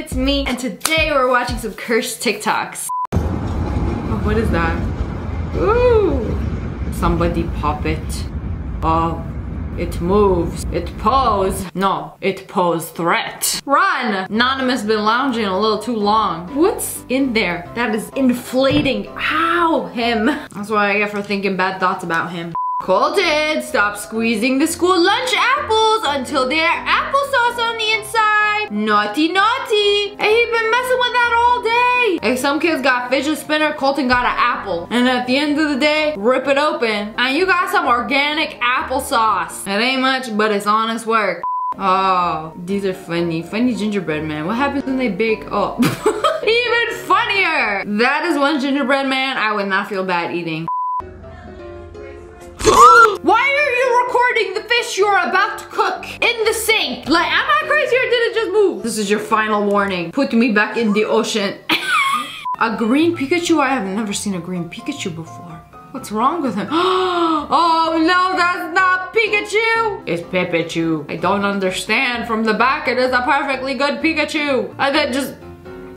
it's me, and today we're watching some cursed TikToks. Oh, what is that? Ooh, somebody pop it. Oh, it moves. It pose. No, it pose threat. Run! Anonymous been lounging a little too long. What's in there that is inflating? Ow, him. That's what I get for thinking bad thoughts about him. Colton, stop squeezing the school lunch apples until they're applesauce on the inside. Naughty, naughty. And he been messing with that all day. If some kids got fidget spinner, Colton got an apple. And at the end of the day, rip it open. And you got some organic applesauce. It ain't much, but it's honest work. Oh, these are funny. Funny gingerbread man. What happens when they bake up? Even funnier. That is one gingerbread man I would not feel bad eating. Why are you recording the fish you're about to cook This is your final warning. Put me back in the ocean. a green Pikachu? I have never seen a green Pikachu before. What's wrong with him? oh no, that's not Pikachu! It's Pipichu. I don't understand. From the back, it is a perfectly good Pikachu. And then just,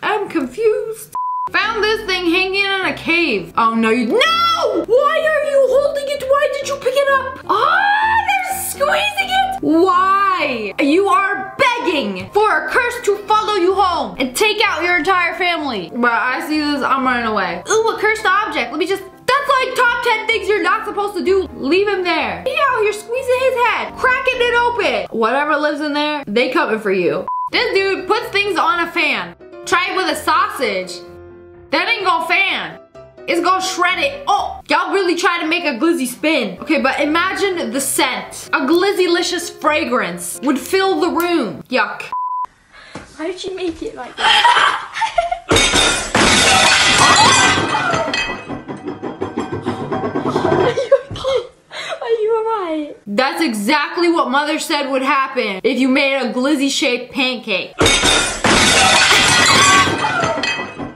I'm confused. Found this thing hanging in a cave. Oh no, you, no! Why are you holding it? Why did you pick it up? Ah, squeezing it. Why? You are begging for a curse to follow you home and take out your entire family. But I see this, I'm running away. Ooh, a cursed object. Let me just that's like top 10 things you're not supposed to do. Leave him there. He out here squeezing his head, cracking it open. Whatever lives in there, they coming for you. This dude puts things on a fan. Try it with a sausage. That ain't gonna fan. It's gonna shred it. Oh, y'all really try to make a glizzy spin. Okay, but imagine the scent. A glizzy-licious fragrance would fill the room. Yuck. Why did you make it like that? Are you okay? Are you alright? That's exactly what mother said would happen if you made a glizzy-shaped pancake.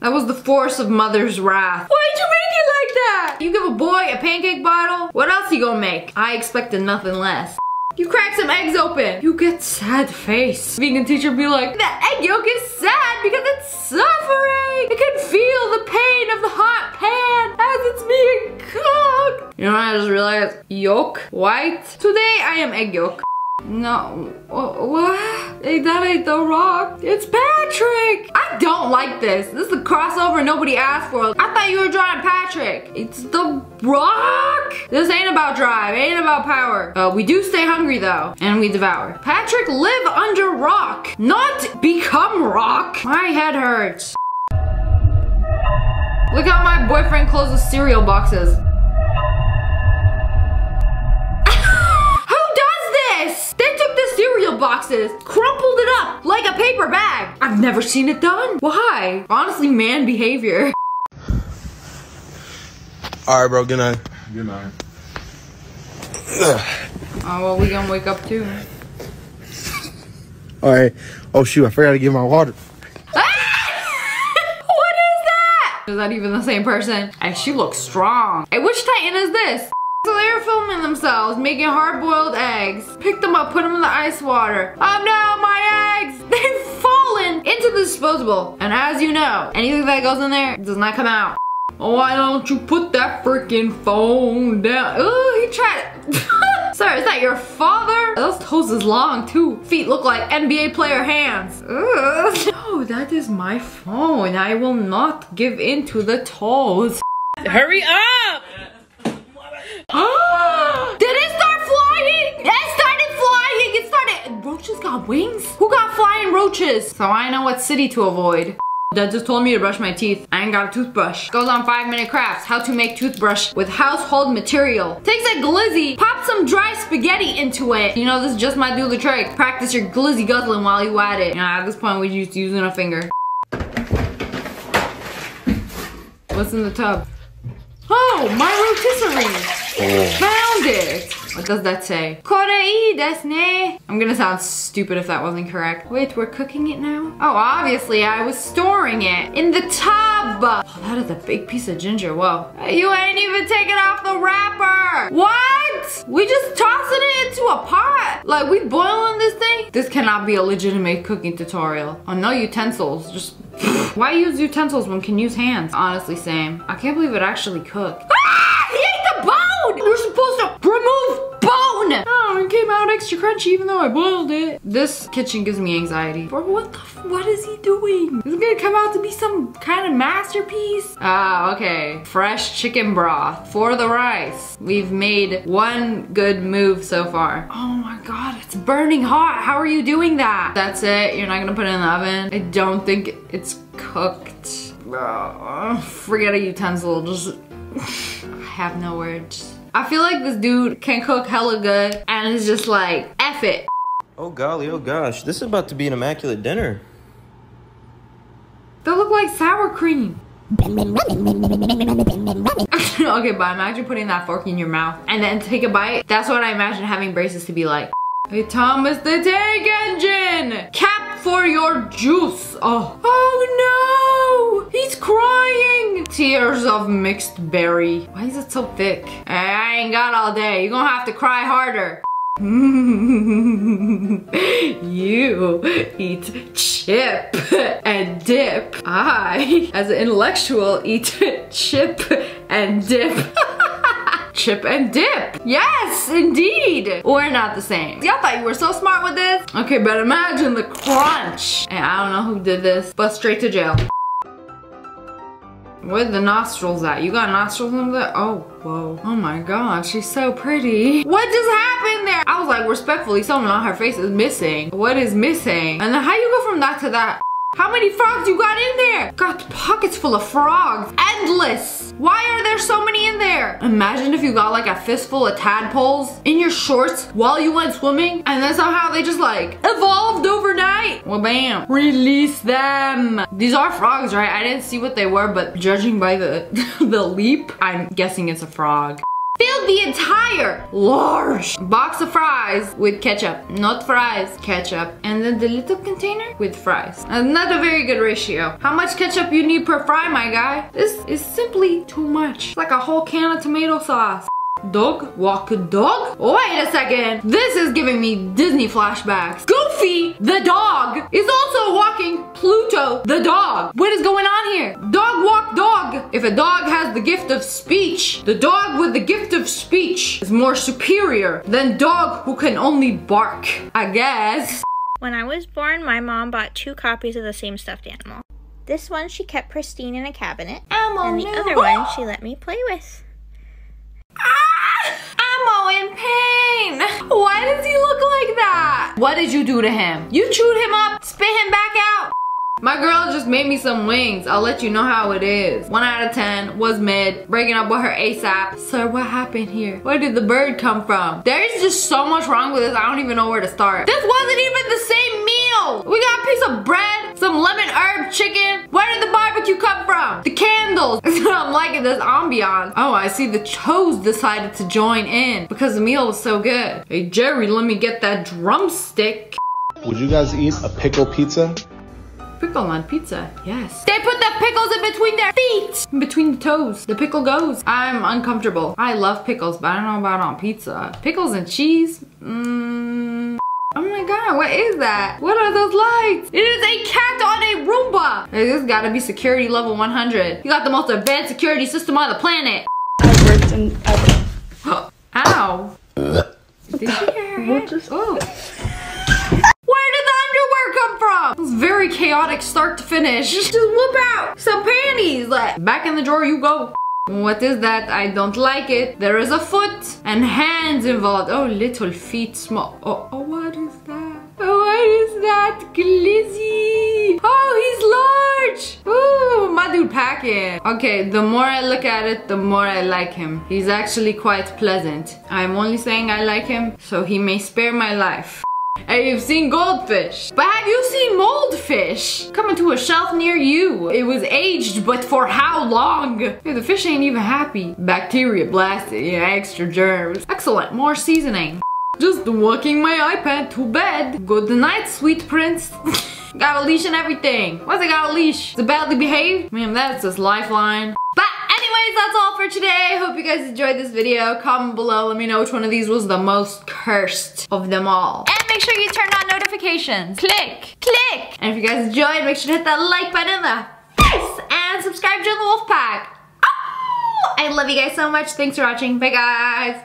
That was the force of mother's wrath. Why'd you make it like that? You give a pancake bottle? What else you gonna make? I expected nothing less. You crack some eggs open. You get sad face. Vegan teacher be like, the egg yolk is sad because it's suffering. It can feel the pain of the hot pan as it's being cooked. You know I just realized? Yolk, white. Today I am egg yolk. No, what? Hey, that ain't The Rock. It's Patrick. I don't like this. This is a crossover nobody asked for. I thought you were drawing Patrick. It's The Rock. This ain't about drive. It ain't about power. Uh, we do stay hungry though, and we devour. Patrick live under rock, not become rock. My head hurts. Look how my boyfriend closes cereal boxes. The boxes, crumpled it up like a paper bag. I've never seen it done. Why? Honestly, man behavior. All right, bro. Good night. Good night. Oh, well, we gonna wake up too. All right. Oh shoot! I forgot to get my water. What is that? Is that even the same person? And she looks strong. Hey, which Titan is this? So they were filming themselves, making hard-boiled eggs. Pick them up, put them in the ice water. Oh no, my eggs! They've fallen into the disposable. And as you know, anything that goes in there does not come out. Why don't you put that freaking phone down? Ooh, he tried. Sir, is that your father? Those toes is long too. Feet look like NBA player hands. Ugh. No, that is my phone. I will not give in to the toes. Hurry up! Wings? Who got flying roaches? So I know what city to avoid. Dad just told me to brush my teeth. I ain't got a toothbrush. Goes on five minute crafts. How to make toothbrush with household material. Takes a glizzy, pop some dry spaghetti into it. You know, this just might do the trick. Practice your glizzy guzzling while you at it. You know, at this point, we're just using a finger. What's in the tub? Oh, my rotisserie. Oh. Found it. What does that say? Korei desu ne. I'm gonna sound stupid if that wasn't correct. Wait, we're cooking it now? Oh, obviously I was storing it in the tub. Oh, that is a big piece of ginger. Whoa. You ain't even taking off the wrapper. What? We just tossing it into a pot. Like we boiling this thing? This cannot be a legitimate cooking tutorial. Oh, no utensils. Just why use utensils when can use hands? Honestly, same. I can't believe it actually cooked. Ah! He ate the bone! You're supposed to remove Oh, it came out extra crunchy even though I boiled it. This kitchen gives me anxiety. What the what is he doing? Is it gonna come out to be some kind of masterpiece? Ah, okay. Fresh chicken broth for the rice. We've made one good move so far. Oh my god, it's burning hot. How are you doing that? That's it? You're not gonna put it in the oven? I don't think it's cooked. Uh, forget a utensil, just... I have no words. I feel like this dude can cook hella good and it's just like, F it. Oh golly, oh gosh, this is about to be an immaculate dinner. They look like sour cream. okay, but imagine putting that fork in your mouth and then take a bite. That's what I imagine having braces to be like. Hey Thomas the Tank Engine! Cap for your juice! Oh. Oh no! He's crying! Tears of mixed berry. Why is it so thick? I ain't got all day. You're gonna have to cry harder. you eat chip and dip. I, as an intellectual, eat chip and dip. chip and dip. Yes, indeed. We're not the same. Y'all thought you were so smart with this? Okay, but imagine the crunch. And I don't know who did this, but straight to jail. Where the nostrils at? You got nostrils in there? Oh, whoa. Oh my god, she's so pretty. What just happened there? I was like, respectfully, something on her face is missing. What is missing? And then how you go from that to that? How many frogs you got in there? Got pockets full of frogs. Endless. Why are there so many in there? Imagine if you got like a fistful of tadpoles in your shorts while you went swimming and then somehow they just like evolved. Well, bam. Release them. These are frogs, right? I didn't see what they were, but judging by the, the leap, I'm guessing it's a frog filled the entire large box of fries with ketchup. Not fries, ketchup. And then the little container with fries. Not a very good ratio. How much ketchup you need per fry, my guy? This is simply too much. It's like a whole can of tomato sauce. Dog? Walk a dog? Wait a second. This is giving me Disney flashbacks. Goofy, the dog, is also walking Pluto, the dog. What is going on here? Dog walk dog. If a dog has the gift of speech, the dog with the gift of speech is more superior than dog who can only bark, I guess. When I was born, my mom bought two copies of the same stuffed animal. This one she kept pristine in a cabinet, Elmo, and the no. other one she let me play with. Ah! Elmo in pain. Why does he look like that? What did you do to him? You chewed him up, spit him back out. My girl just made me some wings. I'll let you know how it is. One out of 10 was mid. Breaking up with her ASAP. Sir, what happened here? Where did the bird come from? There's just so much wrong with this. I don't even know where to start. This wasn't even the same meal. We got a piece of bread, some lemon herb chicken. Where did the barbecue come from? The candles. I'm liking this ambiance. Oh, I see the toes decided to join in because the meal was so good. Hey, Jerry, let me get that drumstick. Would you guys eat a pickle pizza? Pickle on pizza, yes. They put the pickles in between their feet, in between the toes. The pickle goes. I'm uncomfortable. I love pickles, but I don't know about on pizza. Pickles and cheese? Mmm. Oh my god, what is that? What are those lights? It is a cat on a Roomba. This gotta be security level 100. You got the most advanced security system on the planet. I worked in. I, Ow. Did you hear her head? Oh. Where did the underwear come from? It was very chaotic start to finish. Just whip out some panties. Like, back in the drawer you go. What is that? I don't like it. There is a foot and hands involved. Oh, little feet, small. Oh, oh what is that? Oh, what is that? Glizzy. Oh, he's large. Oh, my dude packing. Okay, the more I look at it, the more I like him. He's actually quite pleasant. I'm only saying I like him, so he may spare my life. Hey, you've seen goldfish, but have you seen moldfish? Coming to a shelf near you. It was aged, but for how long? Hey, the fish ain't even happy. Bacteria blasted, yeah, extra germs. Excellent, more seasoning. Just walking my iPad to bed. Good night, sweet prince. got a leash and everything. Why's it got a leash? Is it badly behaved? Man, that's just lifeline. But anyways, that's all for today. Hope you guys enjoyed this video. Comment below, let me know which one of these was the most cursed of them all. And make sure you turn on notifications. Click, click. And if you guys enjoyed, make sure to hit that like button in the face and subscribe to the Wolf Pack. Oh, I love you guys so much. Thanks for watching. Bye guys.